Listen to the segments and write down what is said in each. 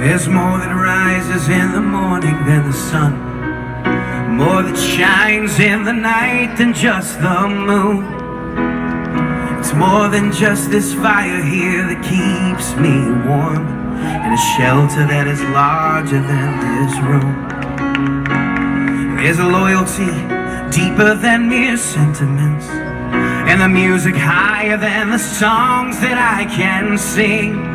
rises in the morning than the sun. More that shines in the night than just the moon. It's more than just this fire here that keeps me warm. And a shelter that is larger than this room. There's a loyalty deeper than mere sentiments. And the music higher than the songs that I can sing.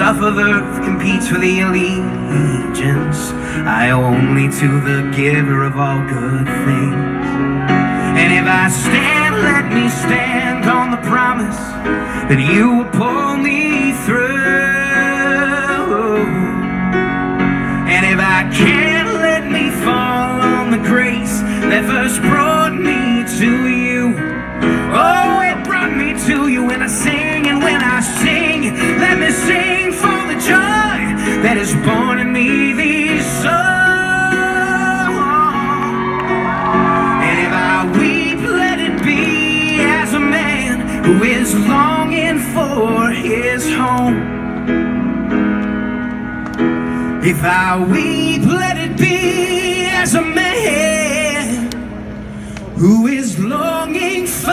Stuff of earth competes for the allegiance. I owe only to the giver of all good things. And if I stand, let me stand on the promise That you will pull me through. And if I can't, let me fall on the grace That first brought me to you. Oh, it brought me to you when I sing who is longing for his home If I weep, let it be as a man who is longing for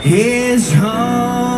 his home.